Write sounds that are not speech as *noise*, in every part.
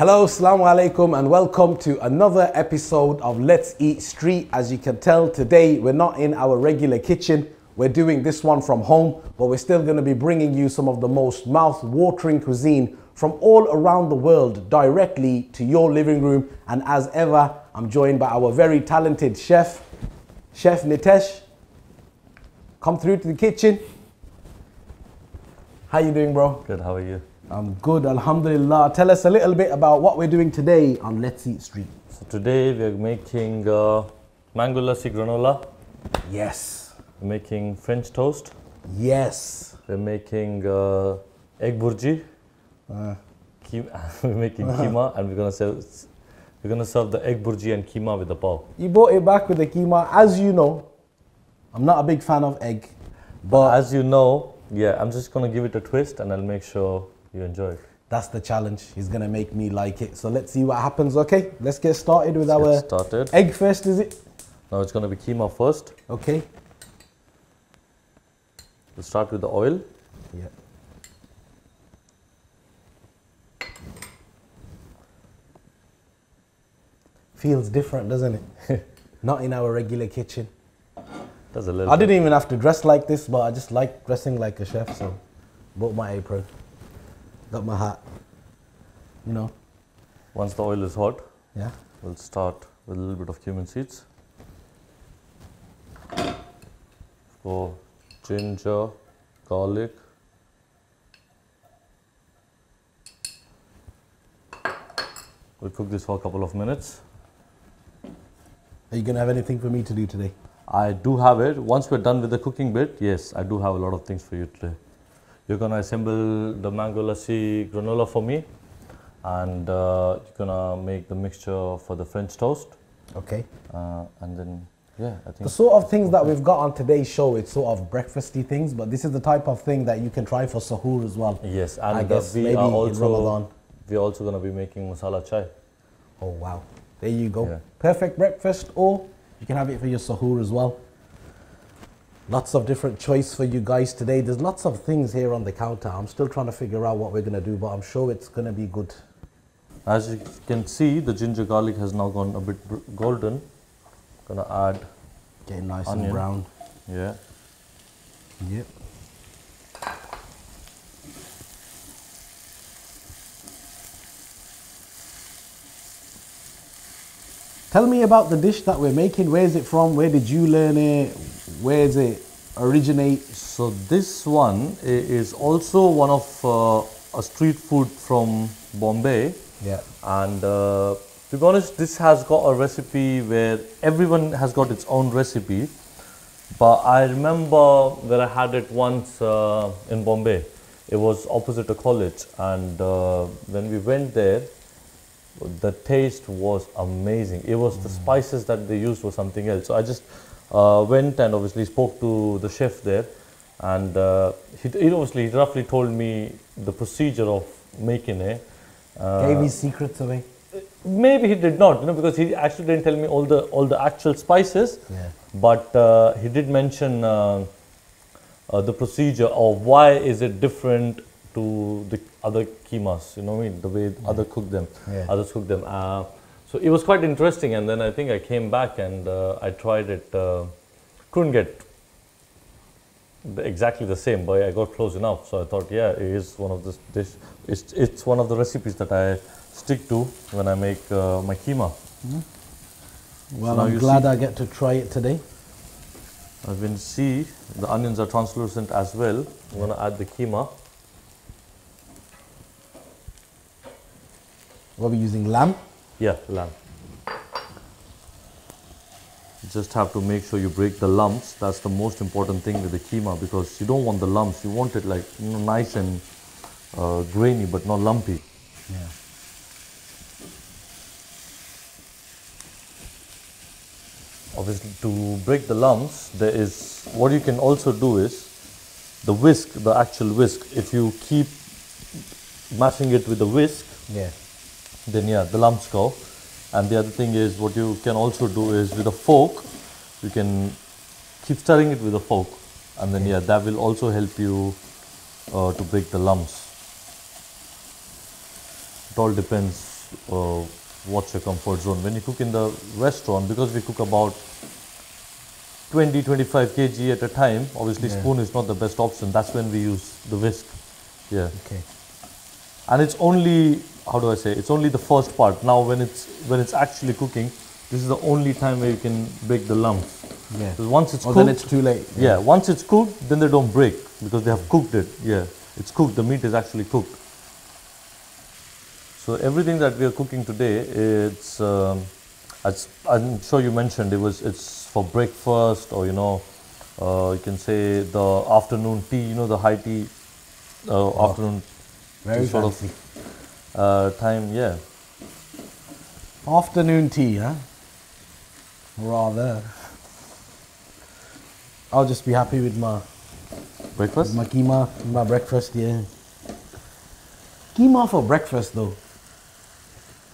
Hello, Assalamu alaikum, and welcome to another episode of Let's Eat Street. As you can tell, today we're not in our regular kitchen. We're doing this one from home, but we're still going to be bringing you some of the most mouth watering cuisine from all around the world directly to your living room. And as ever, I'm joined by our very talented chef, Chef Nitesh. Come through to the kitchen. How you doing, bro? Good, how are you? I'm good, Alhamdulillah. Tell us a little bit about what we're doing today on Let's Eat Street. So today we are making uh, mango lassi granola, Yes, we're making French toast, yes. we're making uh, egg burji, Uh, we're *laughs* making keema, and we're gonna serve we're gonna serve the egg burji and keema with the pav. you brought it back with the keema. As you know, I'm not a big fan of egg, but As you know, yeah, I'm just gonna give it a twist, and I'll make sure you enjoy it. that's the challenge. He's gonna make me like it. So let's see what happens. Okay, let's get started with our Get started. egg first. Is it No, it's gonna be keema first. okay? We'll start with the oil. Yeah. Feels different, doesn't it? *laughs* Not in our regular kitchen. That's a little. I didn't even have to dress like this, but I just like dressing like a chef, so bought my apron, got my hat. You know, Once the oil is hot, yeah. we'll start with a little bit of cumin seeds. For ginger, garlic. We'll cook this for a couple of minutes. Are you gonna have anything for me to do today? I do have it. Once we're done with the cooking bit, yes, I do have a lot of things for you today. You're gonna assemble the mango lassi granola for me, and uh, you're gonna make the mixture for the French toast, Okay. uh, and then yeah, The sort of things that we've got on today's show, it's sort of breakfasty things, but this is the type of thing that you can try for sahur as well. yes, and I uh, guess we maybe are in also Ramadan. we're also gonna be making masala chai. Oh wow. There you go. Yeah. Perfect breakfast, or you can have it for your sahur as well. Lots of different choice for you guys today. There's lots of things here on the counter. I'm still trying to figure out what we're gonna do, but I'm sure it's gonna be good. As you can see, the ginger garlic has now gone a bit golden. Gonna add, Getting nice Onion. and brown. yeah, Yep. Tell me about the dish that we're making. Where is it from? Where did you learn it? Where does it originate? So this one is also one of uh, a street food from Bombay, Yeah. and uh, to be honest, this has got a recipe where everyone has got its own recipe. But I remember that I had it once uh, in Bombay. It was opposite a college, and uh, when we went there, the taste was amazing. It was the spices that they used was something else. So I just uh, went and obviously spoke to the chef there, and uh, he, he obviously roughly told me the procedure of making it. Uh, Gave his secrets away. Maybe he did not, you know, because he actually didn't tell me all the all the actual spices. Yeah. But uh, he did mention uh, uh, the procedure of why is it different to the other keemas, you know what I mean, the way other cook them, Yeah. others cook them. Uh, so it was quite interesting, and then I think I came back and uh, I tried it. Uh, couldn't get the, exactly the same, but I got close enough. So I thought, yeah, it is one of the dish. It's it's one of the recipes that I stick to when I make uh, my keema. Well, now I'm glad I get to try it today. As you can see, the onions are translucent as well. I'm going to add the keema. We'll be using lamb. Yeah, lamb. Just have to make sure you break the lumps. That's the most important thing with the keema because you don't want the lumps. You want it like you know, nice and uh, grainy but not lumpy. Yeah. obviously to break the lumps there is what you can also do is the whisk the actual whisk if you keep mashing it with the whisk, Yeah. then yeah, the lumps go. And the other thing is what you can also do is with a fork, you can keep stirring it with a fork, and then yeah, that will also help you uh, to break the lumps. It all depends uh, what's your comfort zone. When you cook in the restaurant, because we cook about 20 25 kg at a time, obviously Yeah. spoon is not the best option. That's when we use the whisk. Yeah Okay. and it's only how do I say it's only the first part. Now when it's when it's actually cooking, this is the only time where you can break the lumps. Yeah. Because once it's Oh, cooked, then it's too late. yeah, once it's cooked, then they don't break because they have cooked it. Yeah, it's cooked. The meat is actually cooked. So everything that we are cooking today, it's um, as I'm sure you mentioned, it was it's for breakfast or you know, uh, you can say the afternoon tea. You know the high tea uh, afternoon Very sort of- uh, time. Yeah. Afternoon tea, huh? Rather. I'll just be happy with my Breakfast? my keema, my breakfast, yeah. Keema for breakfast though.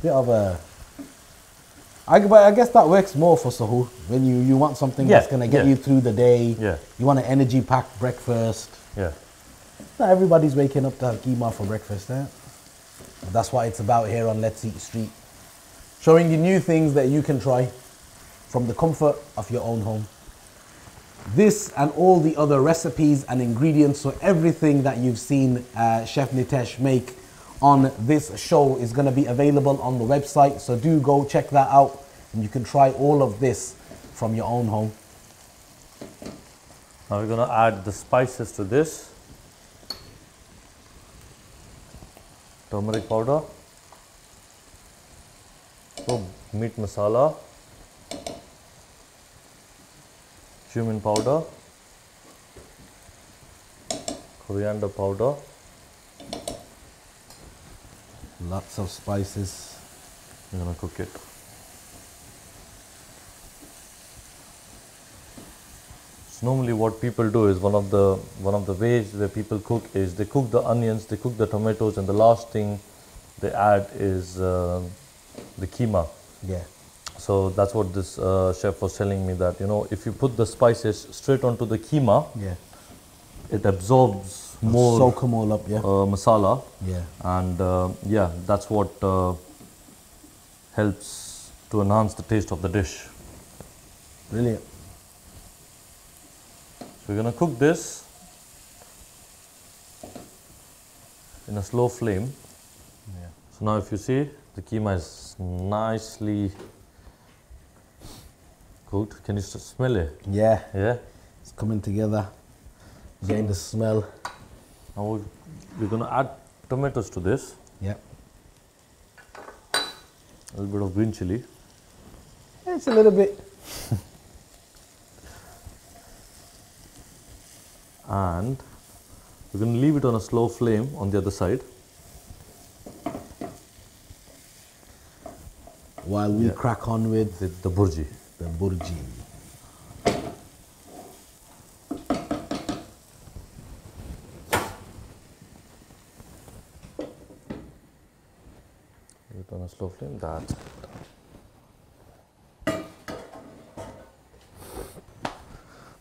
Bit of a I, but I guess that works more for Sahur when you, you want something Yeah, that's gonna get yeah. you through the day. Yeah. You want an energy packed breakfast. Yeah. Not everybody's waking up to have keema for breakfast, eh? That's what it's about here on Let's Eat Street. Showing you new things that you can try from the comfort of your own home. This and all the other recipes and ingredients, so everything that you've seen uh, Chef Nitesh make on this show is going to be available on the website. So do go check that out and you can try all of this from your own home. Now we're gonna add the spices to this. Turmeric powder. So meat masala. Cumin powder. Coriander powder. Lots of spices. We're gonna cook it. So normally what people do is one of the one of the ways where people cook is they cook the onions, they cook the tomatoes, and the last thing they add is uh, the keema. Yeah. So that's what this uh, chef was telling me that you know if you put the spices straight onto the keema, Yeah. it absorbs more Soak them all up, yeah. uh, masala Yeah. and uh, yeah that's what uh, helps to enhance the taste of the dish Brilliant. so we're going to cook this in a slow flame Yeah. so now if you see the keema is nicely cooked can you smell it Yeah. yeah It's coming together. Getting the smell. Now we- we're going to add tomatoes to this Yeah. a little bit of green chili It's a little bit. *laughs* and we're going to leave it on a slow flame on the other side While we Yeah. crack on with with the burji the burji. Leave it on a slow flame. That's.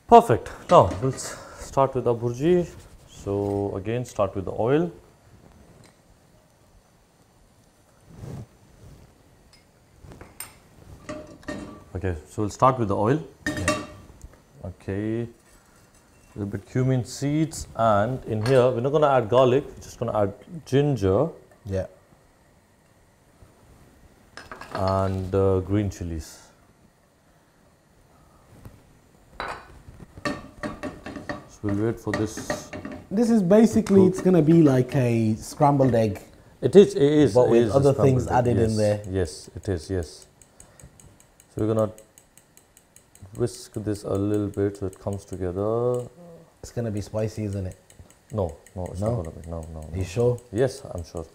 Perfect. Now let's start with our burji. So again, start with the oil. Okay, so we'll start with the oil. Okay, a little bit cumin seeds, and in here we're not going to add garlic. We're just going to add ginger Yeah. And uh, green chilies. So we'll wait for this. This is basically it's gonna be like a scrambled egg. It is. It is. But it with other things egg, added in there. Yes, it is. Yes. So we're gonna whisk this a little bit so it comes together. It's gonna be spicy, isn't it? No, no, it's No? not gonna be. No, no. Are no. you sure? Yes, I'm sure.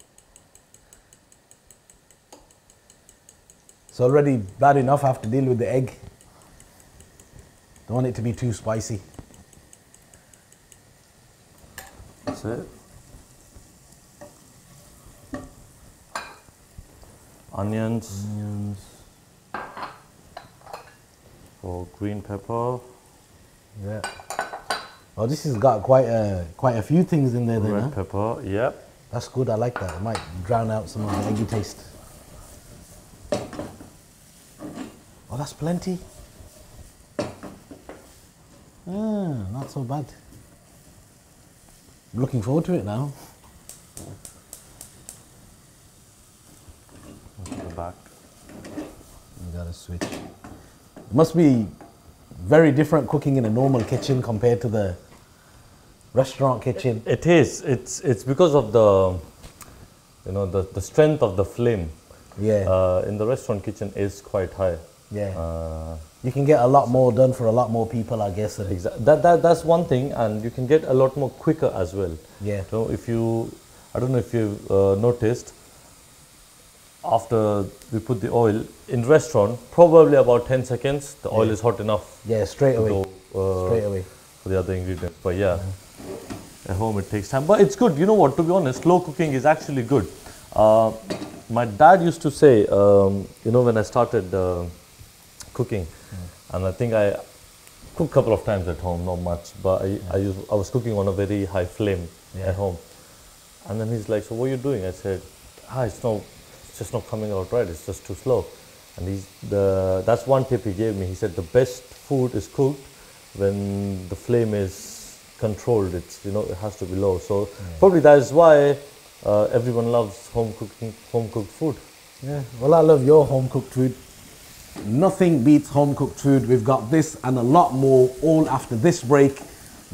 It's already bad enough I have to deal with the egg. Don't want it to be too spicy. That's it. onions, Onions. or green pepper, Yeah. Oh, this has got quite a quite a few things in there. Then, red huh? pepper. Yep. That's good. I like that. It might drown out some of the eggy taste. That's plenty. Ah, not so bad. I'm looking forward to it now. The back. You gotta switch. It must be very different cooking in a normal kitchen compared to the restaurant kitchen. It is. It's it's because of the, you know, the, the strength of the flame. Yeah, Uh, in the restaurant kitchen is quite high. Yeah. Uh, you can get a lot more done for a lot more people, I guess. exa- that, that that's one thing, and you can get a lot more quicker as well. Yeah. So if you, I don't know if you've uh, noticed. After we put the oil in restaurant, probably about 10 seconds, the oil Yeah. is hot enough Yeah, straight away. go uh, Straight away. for the other ingredients. But yeah, at home it takes time. But it's good. You know what? To be honest, slow cooking is actually good. Uh, my dad used to say, um, you know, when I started cooking, and I think I cooked a couple of times at home, not much, but I, I, used, I was cooking on a very high flame Yeah. at home. And then he's like, "So what are you doing?" I said, "Ah, it's no, it's just not coming out right. It's just too slow." And he's the that's one tip he gave me. He said the best food is cooked when the flame is controlled. It's you know it has to be low. So probably that is why uh, everyone loves home cooking, home cooked food. Yeah. Well, I love your home cooked food. Nothing beats home cooked food. We've got this and a lot more all after this break.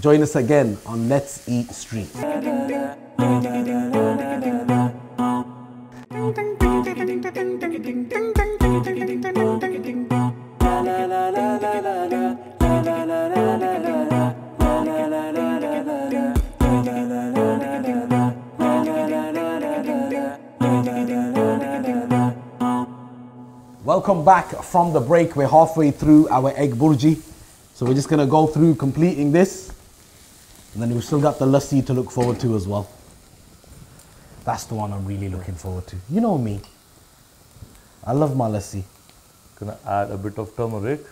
Join us again on Let's Eat Street. *laughs* Welcome back from the break. We're halfway through our egg burji. So we're just going to go through completing this. And then we've still got the lassi to look forward to as well. That's the one I'm really looking forward to. You know me. I love my lassi. Gonna add a bit of turmeric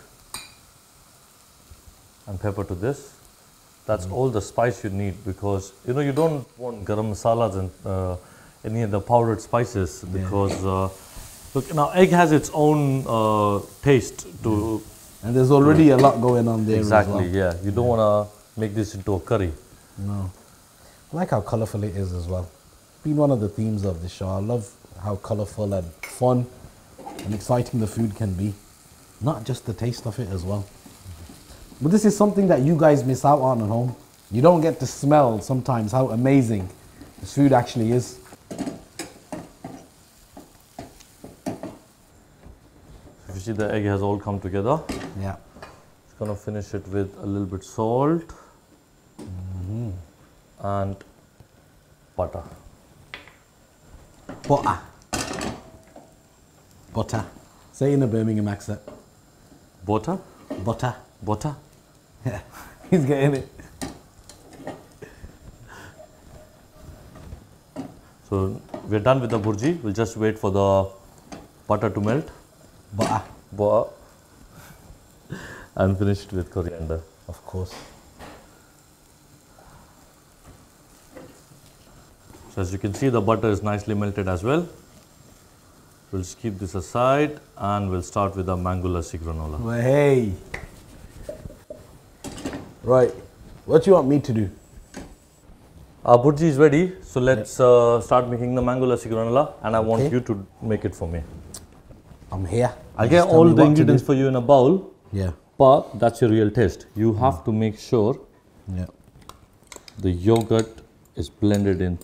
and pepper to this. That's all the spice you need because you know you don't want garam masalas and uh, any of the powdered spices because uh, look now egg has its own uh, taste to And there's already a lot going on there exactly as well. yeah you don't want to make this into a curry. No. I like how colourful it is as well. Been one of the themes of the show. I love how colourful and fun and exciting the food can be. Not just the taste of it as well. But this is something that you guys miss out on at home. You don't get to smell sometimes how amazing this food actually is. If you see the egg has all come together, Yeah. just gonna finish it with a little bit salt mm-hmm. and butter. Butter. Butter. Say in a Birmingham accent. Butter, Butter. butter. Yeah. *laughs* He's getting it. So we're done with the burji. We'll just wait for the butter to melt. Butter. Butter. And finish it with coriander. Of course. So as you can see, the butter is nicely melted as well. We'll just keep this aside and we'll start with the mango lassi granola. Well, hey. Right. What do you want me to do? Our burji is ready. So let's uh, start making the mango lassi granola and I want you to make it for me. I'm here. I'll get all the ingredients for you in a bowl, Yeah. but that's your real taste. You mm. have to make sure Yeah. the yogurt is blended in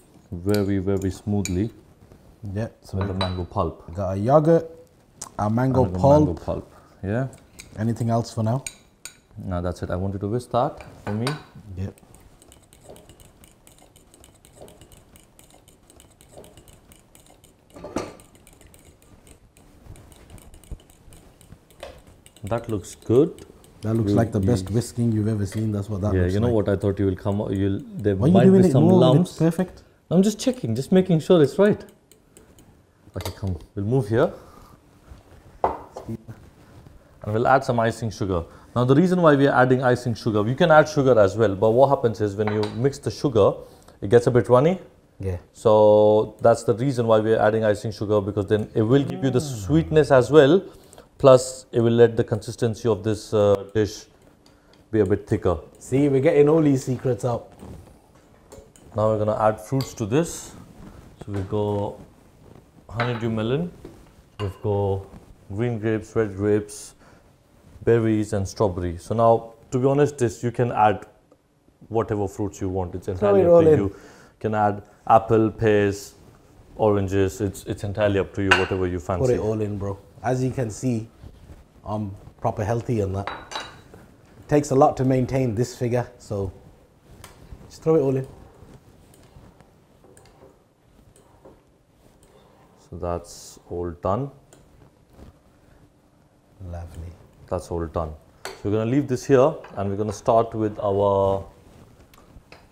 very, very smoothly Yeah. So with the mango pulp. we got a yogurt, a mango pulp. Mango pulp. Yeah. Anything else for now? Now that's it. I want you to whisk that for me. Yeah. That looks good. That looks You- like the best you- whisking you've ever seen. That's what that yeah, you know like. what I thought you will come. You'll there Why might be it some more when lumps. It's perfect. I'm just checking, just making sure it's right. Okay, come. We'll move here. And we'll add some icing sugar. Now the reason why we are adding icing sugar, you can add sugar as well, but what happens is when you mix the sugar, it gets a bit runny. Yeah. So that's the reason why we are adding icing sugar because then it will give you the sweetness as well. Plus, it will let the consistency of this uh, dish be a bit thicker. See, we're getting all these secrets out. Now we're gonna add fruits to this. So we go honeydew melon, we've got green grapes, red grapes, berries, and strawberry. So now, to be honest, this you can add whatever fruits you want. It's entirely up to in. you. You can add apple, pears, oranges. It's it's entirely up to you, whatever you fancy. Put it all in, bro. As you can see, I'm proper healthy and that. takes a lot to maintain this figure, so just throw it all in. So that's all done. Lovely. That's all done. So we're gonna leave this here, and we're gonna start with our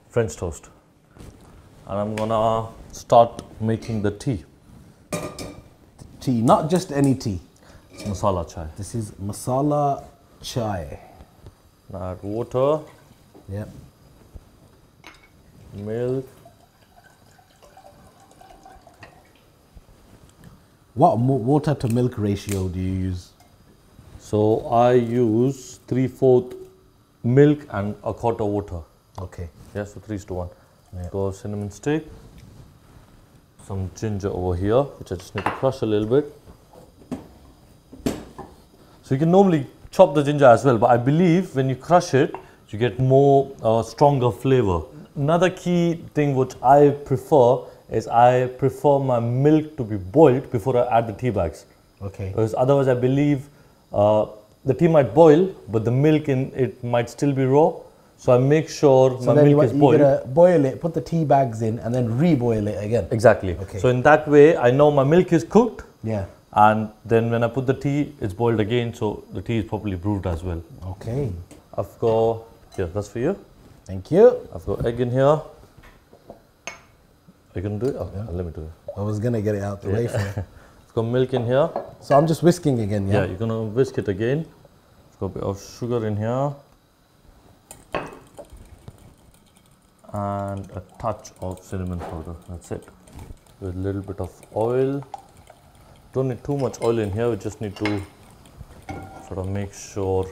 French toast. And I'm gonna start making the tea. Tea, not just any tea. It's masala chai. This is masala chai. Now add water, Yep. milk. What water to milk ratio do you use? So I use three fourth milk and a quarter water. Okay. Yeah, so three to one. Yeah. Go cinnamon stick, some ginger over here, which I just need to crush a little bit. So you can normally chop the ginger as well, but I believe when you crush it, you get more uh, stronger flavor. Another key thing which I prefer is I prefer my milk to be boiled before I add the tea bags. Okay. Because otherwise, I believe uh, the tea might boil, but the milk in it might still be raw. So I make sure So my milk is boiled. gotta boil it, put the tea bags in, and then reboil it again. Exactly. Okay. So in that way, I know my milk is cooked, Yeah. and then when I put the tea, it's boiled again, so the tea is properly brewed as well. Okay. I've got yeah, that's for you. Thank you. I've got egg in here. Are you gonna do it? Oh, let me do it. I was gonna get it out the way *laughs* for you. I've got milk in here. So I'm just whisking again, Yeah, yeah? you're gonna whisk it again. I've got a bit of sugar in here. And a touch of cinnamon powder. That's it. With a little bit of oil. Don't need too much oil in here. We just need to sort of make sure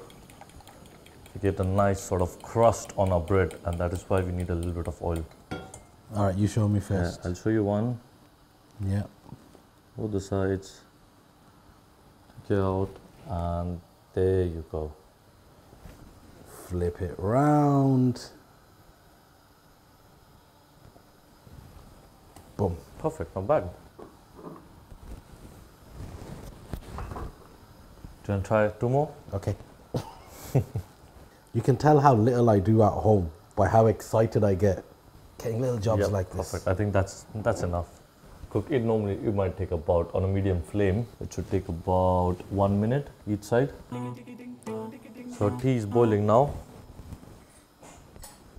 we get a nice sort of crust on our bread, and that is why we need a little bit of oil. All right, you show me Yeah, first. I'll show you one. Yeah. Both the sides. Take it out, and there you go. Flip it round. Boom. Perfect, not bad. Do you want to try two more? Okay. *laughs* you can tell how little I do at home by how excited I get getting little jobs Yeah, like this. Perfect. I think that's that's enough. Cook it normally. It might take about on a medium flame. It should take about one minute each side. So tea is boiling now.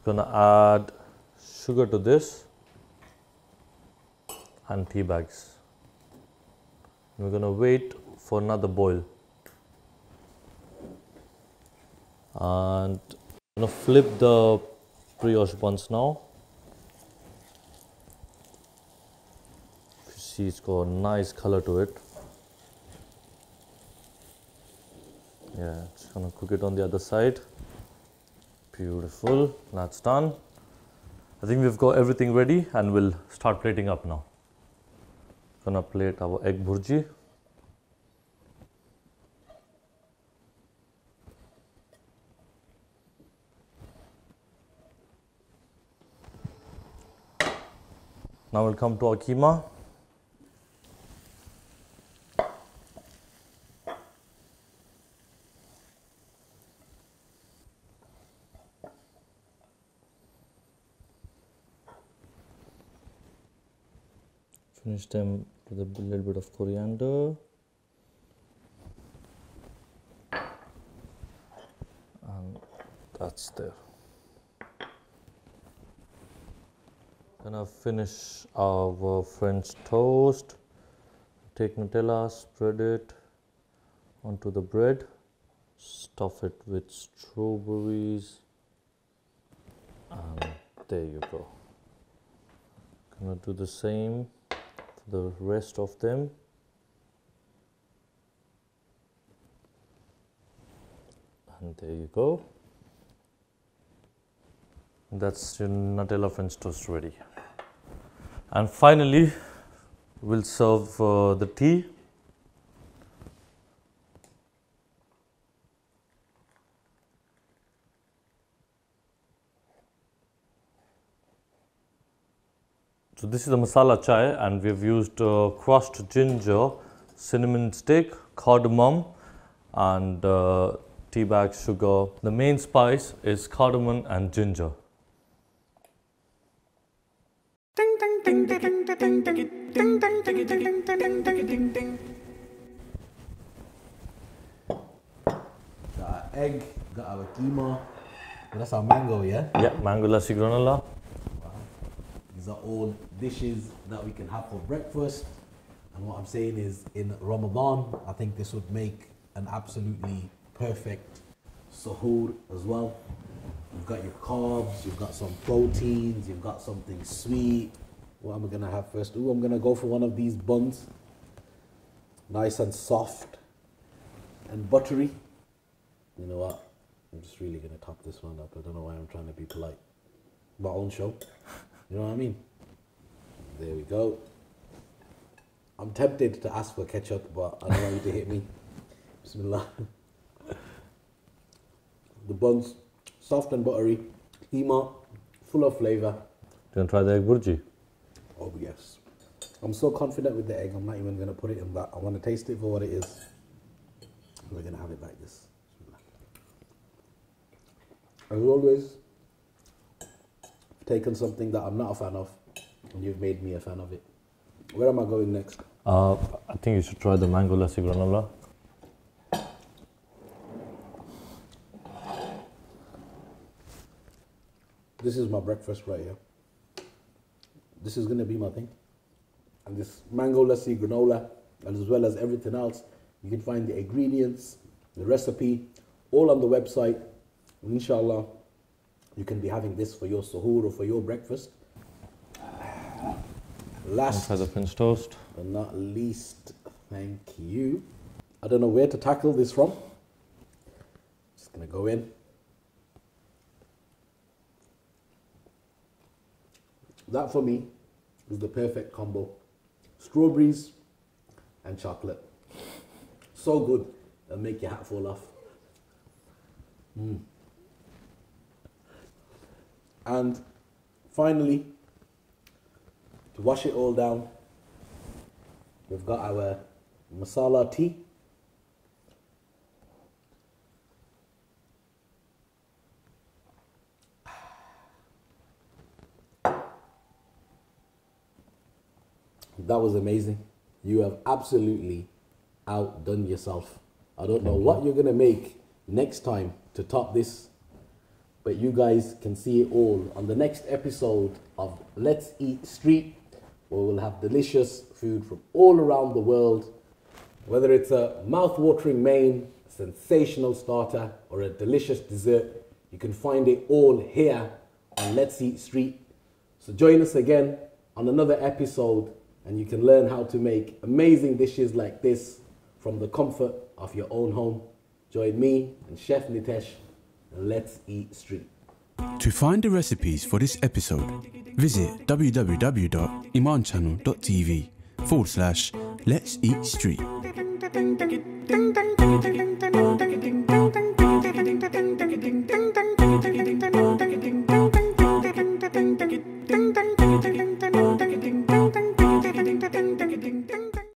Gonna add sugar to this and tea bags. We're gonna wait for another boil. And I'm gonna flip the brioche buns now. You see it's got a nice color to it. Yeah, just gonna cook it on the other side. Beautiful, that's done. I think we've got everything ready and we'll start plating up now. Gonna plate our egg burji. Now we'll come to our keema. Finish them with a little bit of coriander. And that's there. Gonna finish our French toast take Nutella, spread it onto the bread, stuff it with strawberries, and there you go. Gonna do the same the rest of them. And there you go. That's your Nutella French toast ready. And finally, we'll serve uh, the tea. So this is the masala chai and we've used uh, crushed ginger, cinnamon stick, cardamom and uh, tea bag sugar. The main spice is cardamom and ginger. Got our egg, got our keema. That's our mango, yeah? Yeah, mango lassi granola. Are all dishes that we can have for breakfast. And what I'm saying is, in Ramadan, I think this would make an absolutely perfect suhoor as well. You've got your carbs, you've got some proteins, you've got something sweet. What am I gonna have first? Ooh, I'm gonna go for one of these buns. Nice and soft and buttery. You know what? I'm just really gonna top this one up. I don't know why I'm trying to be polite. My own show. You know what I mean? There we go. I'm tempted to ask for ketchup, but I don't want you to hit me. *laughs* Bismillah. The buns, soft and buttery, keema, full of flavor. Do you want to try the egg burji? Oh yes. I'm so confident with the egg, I'm not even gonna put it in that. I wanna taste it for what it is. We're gonna have it like this. As always, taken something that I'm not a fan of, and you've made me a fan of it. Where am I going next? Uh, I think you should try the mango lassi granola. This is my breakfast right here. This is gonna be my thing. And this mango lassi granola, as well as everything else, you can find the ingredients, the recipe, all on the website. Inshallah, you can be having this for your suhoor or for your breakfast. Last the French toast. but not least, thank you. I don't know where to tackle this from. Just gonna go in. That for me is the perfect combo. Strawberries and chocolate. So good, it'll make your hat fall off. Mm. And finally, to wash it all down, we've got our masala tea. That was amazing. You have absolutely outdone yourself. I don't know what you're going to make next time to top this, but you guys can see it all on the next episode of Let's Eat Street, where we'll have delicious food from all around the world. Whether it's a mouth-watering main, a sensational starter, or a delicious dessert, you can find it all here on Let's Eat Street. So join us again on another episode and you can learn how to make amazing dishes like this from the comfort of your own home. Join me and Chef Nitesh Let's Eat Street. To find the recipes for this episode, visit www.emanchannel.tv forward slash Let's Eat Street.